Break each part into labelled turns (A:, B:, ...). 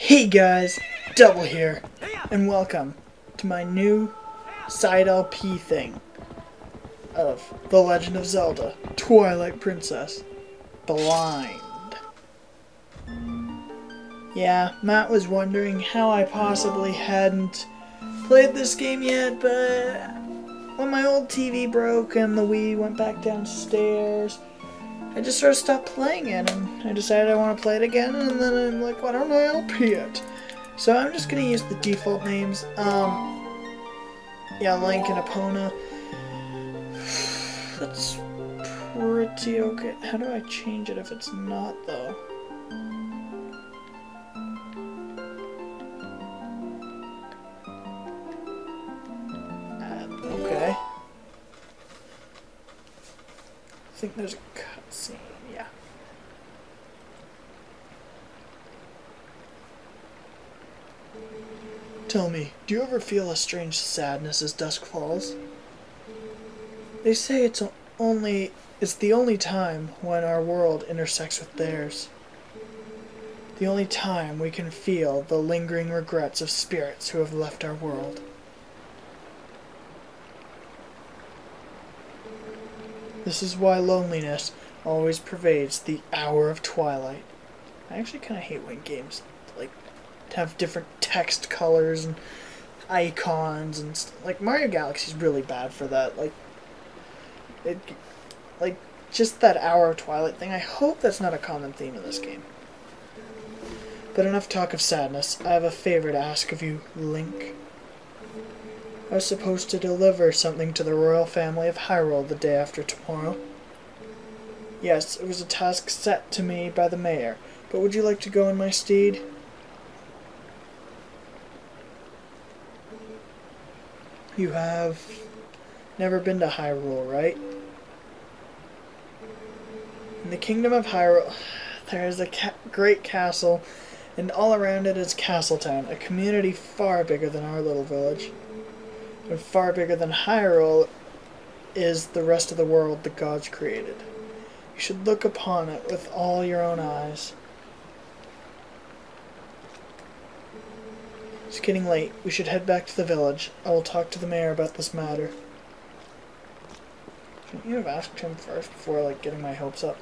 A: Hey guys, Double here, and welcome to my new side LP thing of The Legend of Zelda Twilight Princess Blind. Yeah, Matt was wondering how I possibly hadn't played this game yet, but when my old TV broke and the Wii went back downstairs, I just sort of stopped playing it, and I decided I want to play it again, and then I'm like, why don't I LP it? So I'm just gonna use the default names. Um, yeah, Link and Epona. That's pretty okay. How do I change it if it's not, though? Uh, okay. I think there's a cutscene, yeah. Tell me, do you ever feel a strange sadness as dusk falls? They say it's only it's the only time when our world intersects with theirs. The only time we can feel the lingering regrets of spirits who have left our world. This is why loneliness always pervades the hour of twilight. I actually kind of hate when games have different text colors and icons and st- like Mario Galaxy is really bad for that. Like it, like just that hour of twilight thing. I hope that's not a common theme in this game. But enough talk of sadness. I have a favor to ask of you, Link. I was supposed to deliver something to the royal family of Hyrule the day after tomorrow. Yes, it was a task set to me by the mayor, but would you like to go in my stead? You have never been to Hyrule, right? In the kingdom of Hyrule, there is a ca- great castle, and all around it is Castletown, a community far bigger than our little village. And far bigger than Hyrule is the rest of the world the gods created. You should look upon it with all your own eyes. It's getting late. We should head back to the village. I will talk to the mayor about this matter. Shouldn't you have asked him first before like getting my hopes up?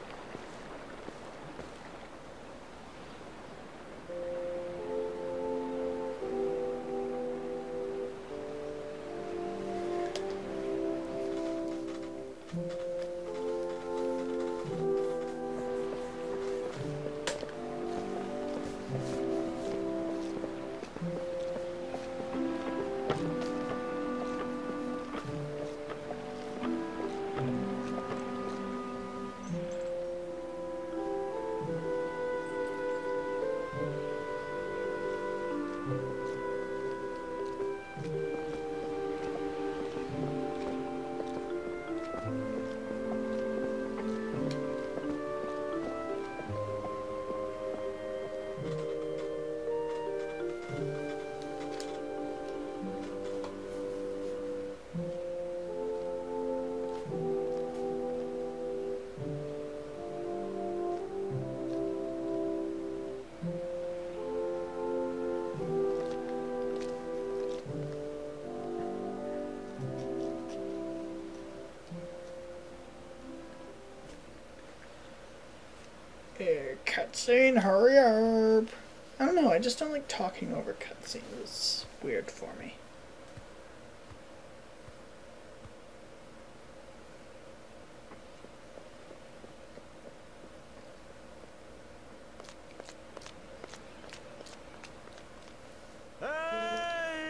A: Eh, cutscene, hurry up. I don't know, I just don't like talking over cutscenes. It's weird for me.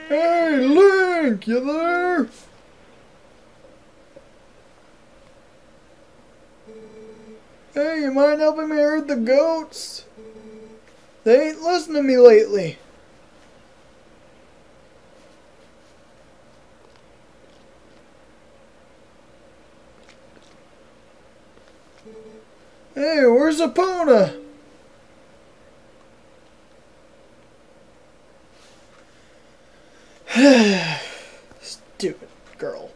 A: Hey, Link, you there? Hey, you mind helping me herd the goats? They ain't listening to me lately. Hey, where's Epona? Stupid girl.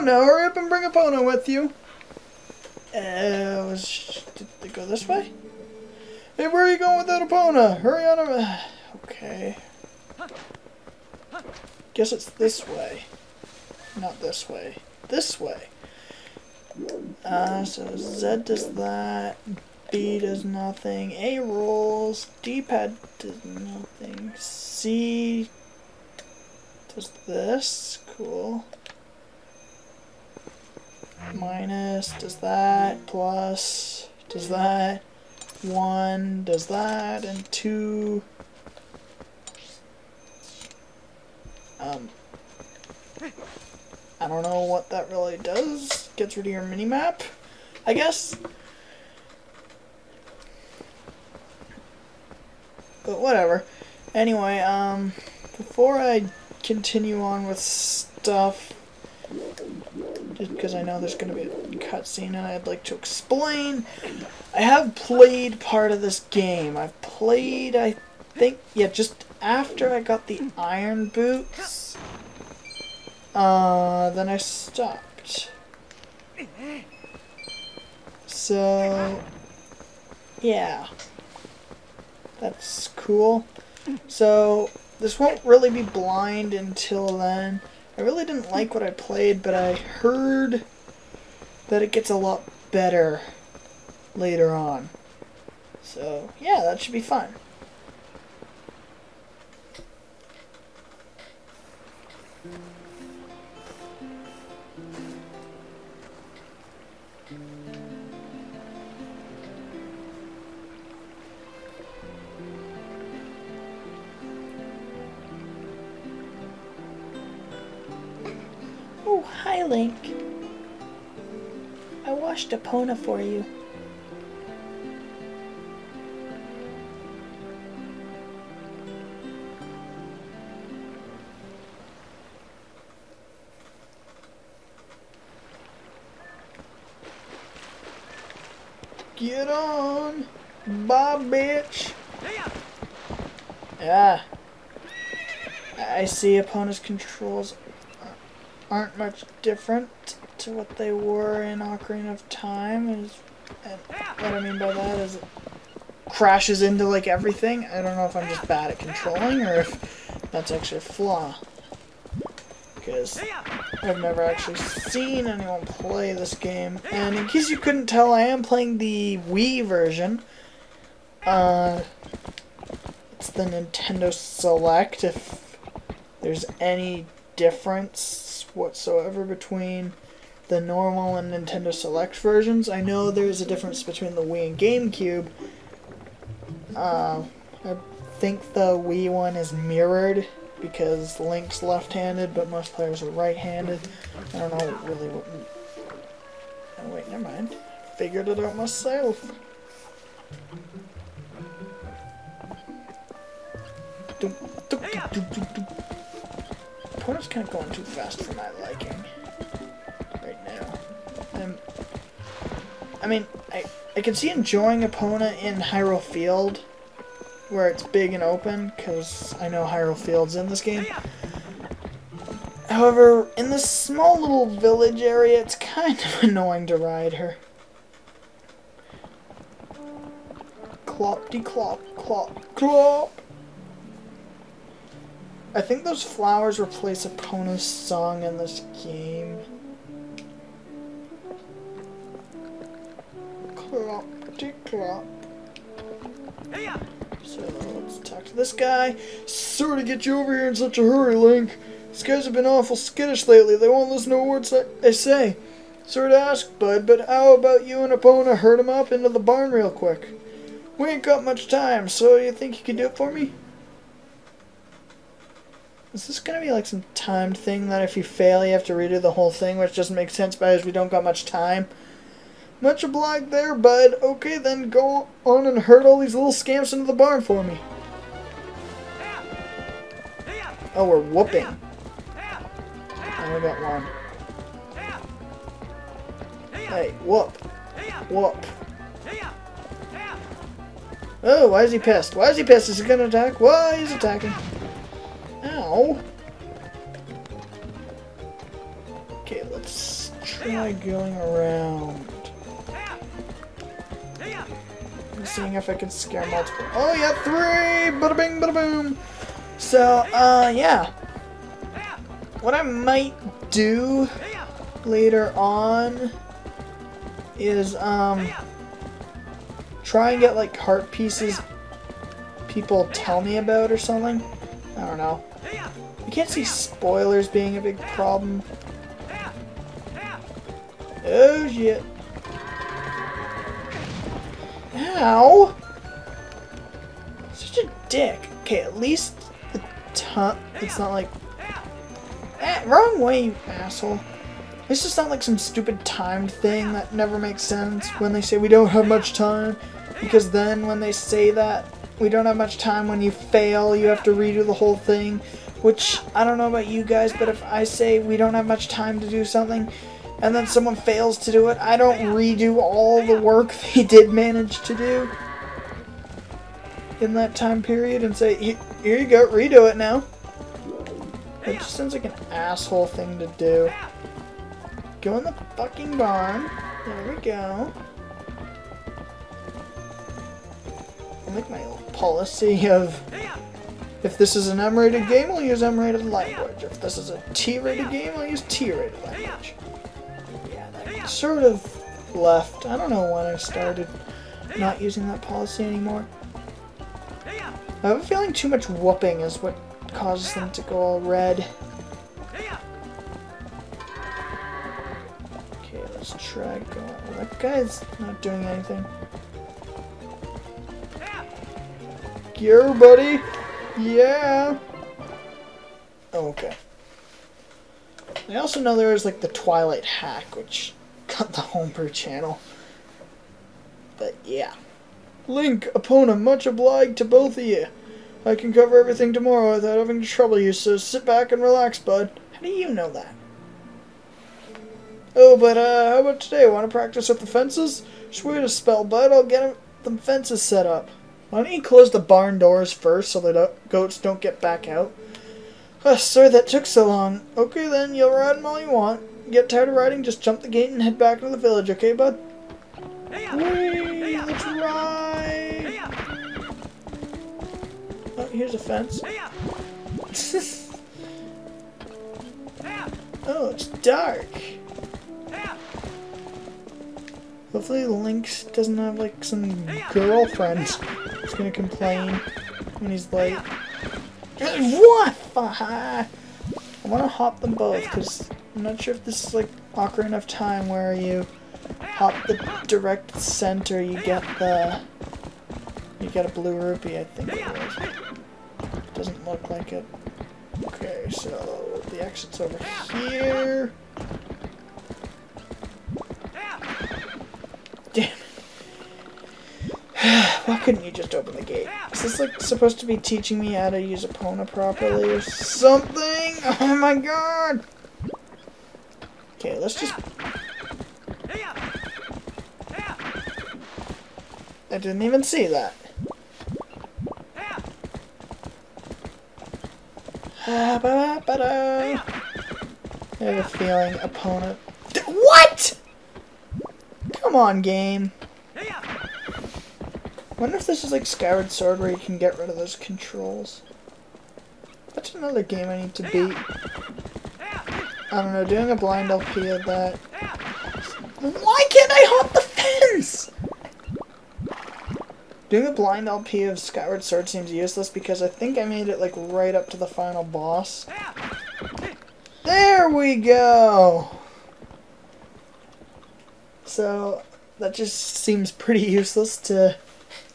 A: Now, hurry up and bring Epona with you. Uh, was, did they go this way? Hey, where are you going with that Epona? Hurry on. Okay. Guess it's this way. Not this way. This way. Uh, so Z does that. B does nothing. A rolls. D-pad does nothing. C does this. Cool. Minus does that. Plus does that. One does that. And two. Um. I don't know what that really does. Gets rid of your mini map, I guess. But whatever. Anyway, um, before I continue on with stuff, just because I know there's going to be a cutscene and I'd like to explain, I have played part of this game. I've played, I think, yeah, just after I got the iron boots. Uh, then I stopped. So, yeah. That's cool. So, this won't really be blind until then. I really didn't like what I played, but I heard that it gets a lot better later on. So, yeah, that should be fun. Hi, Link. I washed Epona for you. Get on, bye, bitch. Yeah. I see Epona's controls aren't much different to what they were in Ocarina of Time. Is, and what I mean by that is it crashes into like everything. I don't know if I'm just bad at controlling or if that's actually a flaw. Because I've never actually seen anyone play this game. And in case you couldn't tell, I am playing the Wii version. Uh, it's the Nintendo Select, if there's any difference whatsoever between the normal and Nintendo Select versions. I know there's a difference between the Wii and GameCube. Uh, I think the Wii one is mirrored because Link's left-handed, but most players are right-handed. I don't know really what... Oh wait, never mind. Figured it out myself. Epona's kind of going too fast for my liking right now. Um, I mean, I, I can see enjoying Epona in Hyrule Field, where it's big and open, because I know Hyrule Field's in this game. However, in this small little village area, it's kind of annoying to ride her. Clop de clop, clop, clop. I think those flowers replace Epona's song in this game. Clop clop. So let's talk to this guy. Sorry to get you over here in such a hurry, Link. These guys have been awful skittish lately. They won't listen to a word I say. Sorry to ask, bud, but how about you and Epona herd him up into the barn real quick? We ain't got much time, so you think you can do it for me? Is this gonna be like some timed thing that if you fail you have to redo the whole thing, which doesn't make sense because we don't got much time? Much obliged there, bud. Okay, then go on and herd all these little scamps into the barn for me. Oh, we're whooping. I got one. Hey, whoop. Whoop. Oh, why is he pissed? Why is he pissed? Is he gonna attack? Why he's attacking? Ow. Okay, let's try going around. seeing if I can scare multiple. Oh yeah, three! Bada bing, bada boom! So, uh, yeah. What I might do later on is, um, try and get, like, heart pieces people tell me about or something. I don't know. I can't see spoilers being a big problem. Oh shit. Ow! Such a dick. Okay, at least the ton. It's not like. Eh, wrong way, you asshole. It's just not like some stupid timed thing that never makes sense when they say we don't have much time. Because then when they say that we don't have much time when you fail, you have to redo the whole thing. Which, I don't know about you guys, but if I say we don't have much time to do something, and then someone fails to do it, I don't redo all the work they did manage to do in that time period and say, here you go, redo it now. It just sounds like an asshole thing to do. Go in the fucking barn. There we go. I'll make my policy of if this is an M-rated game, I'll use M-rated language. If this is a T-rated game, I'll use T-rated language. Yeah, that sort of left. I don't know when I started not using that policy anymore. I have a feeling too much whooping is what causes them to go all red. Okay, let's try going. That guy's not doing anything. Gear, buddy! Yeah! Oh, okay. I also know there is like the Twilight hack, which cut the homebrew channel. But yeah. Link, Epona, much obliged to both of you. I can cover everything tomorrow without having to trouble you, so sit back and relax, bud. How do you know that? Oh, but uh, how about today? Want to practice with the fences? Just wait a spell, bud. I'll get them fences set up. Why don't you close the barn doors first so the goats don't get back out? Ah, oh, sorry that took so long. Okay then, you'll ride them all you want. Get tired of riding, just jump the gate and head back into the village, okay, bud? Whee! Let's ride! Oh, here's a fence. oh, it's dark. Hopefully Lynx doesn't have like some girlfriend who's gonna complain when he's late. What? I want to hop them both because I'm not sure if this is like awkward enough time where you hop the direct center, you get the you get a blue rupee. I think it was. Doesn't look like it. Okay, so the exit's over here. Damn. Why couldn't you just open the gate? Is this like supposed to be teaching me how to use a Epona properly or something? Oh my god! Okay, let's just... I didn't even see that. I have a feeling Epona... What?! Come on, game. Wonder if this is like Skyward Sword where you can get rid of those controls. That's another game I need to beat. I don't know, doing a blind LP of that. Why can't I hop the fence? Doing a blind LP of Skyward Sword seems useless because I think I made it like right up to the final boss. There we go! So that just seems pretty useless to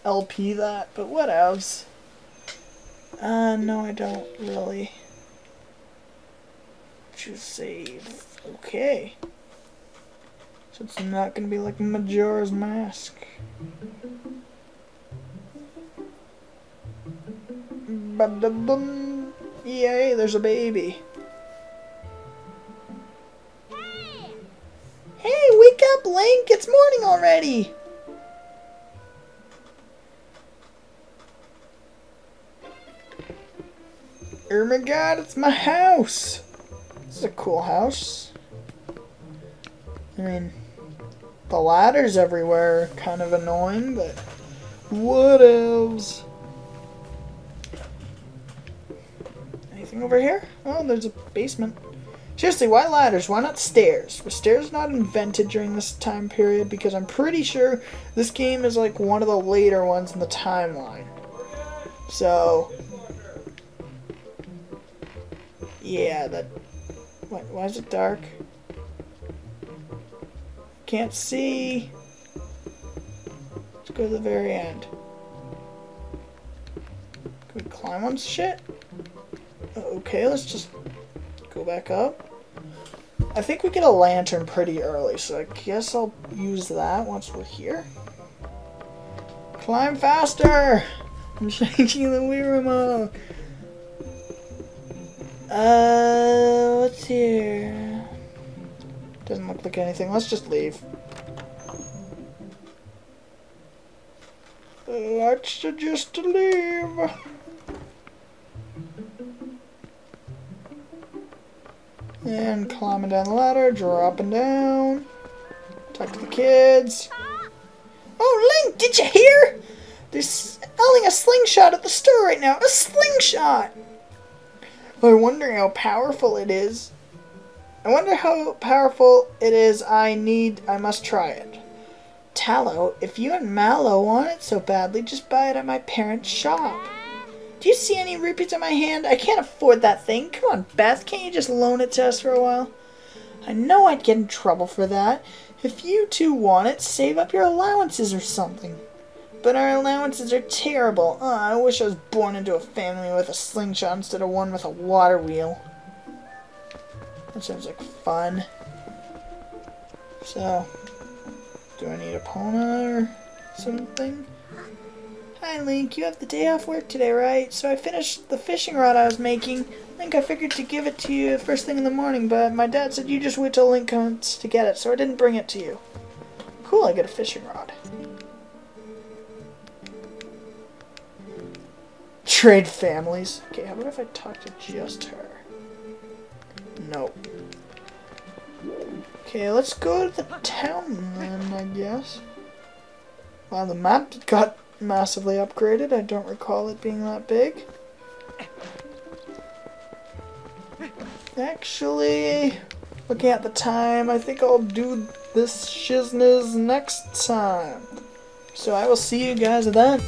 A: LP that, but whatevs. Uh, no, I don't really. Choose save. Okay. So it's not gonna be like Majora's Mask. Ba-da-bum. Yay, there's a baby. Hey, wake up, Link! It's morning already! Oh my god, it's my house! This is a cool house. I mean, the ladders everywhere are kind of annoying, but What else? Anything over here? Oh, there's a basement. Seriously, why ladders? Why not stairs? Were stairs not invented during this time period? Because I'm pretty sure this game is like one of the later ones in the timeline. So, yeah, that. What, why is it dark? Can't see. Let's go to the very end. Can we climb on shit? Okay, let's just go back up. I think we get a lantern pretty early, so I guess I'll use that once we're here. Climb faster! I'm changing the Wii remote. Uh, what's here? Doesn't look like anything. Let's just leave. Let's just leave. And climbing down the ladder, dropping down. Talk to the kids. Oh, Link, did you hear? They're selling a slingshot at the store right now. A slingshot! I wonder how powerful it is. I wonder how powerful it is I need, I must try it. Talo, if you and Malo want it so badly, just buy it at my parents' shop. Do you see any rupees in my hand? I can't afford that thing. Come on, Beth, can't you just loan it to us for a while? I know I'd get in trouble for that. If you two want it, save up your allowances or something. But our allowances are terrible. Oh, I wish I was born into a family with a slingshot instead of one with a water wheel. That sounds like fun. So, do I need Epona or something? Hi Link, you have the day off work today, right? So I finished the fishing rod I was making. Link, I figured to give it to you first thing in the morning, but my dad said you just wait till Link comes to get it, so I didn't bring it to you. Cool, I get a fishing rod. Trade families. Okay, how about if I talk to just her? No. Okay, let's go to the town then, I guess. Wow, the map got massively upgraded. I don't recall it being that big. Actually, looking at the time, I think I'll do this shizness next time. So I will see you guys then.